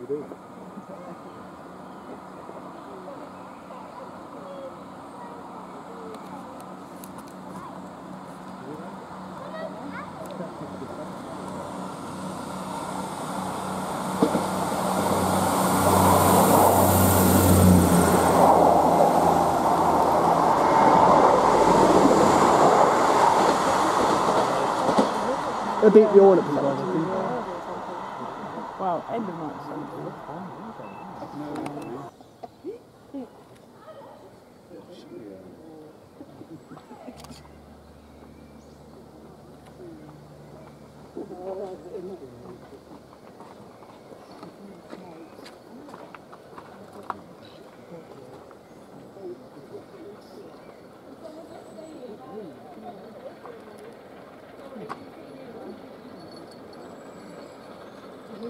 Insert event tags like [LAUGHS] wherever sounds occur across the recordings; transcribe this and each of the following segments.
we do. A bit yawn at the moment. Well, end of night something. [LAUGHS]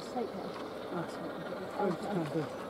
Who's take that? That's oh, it.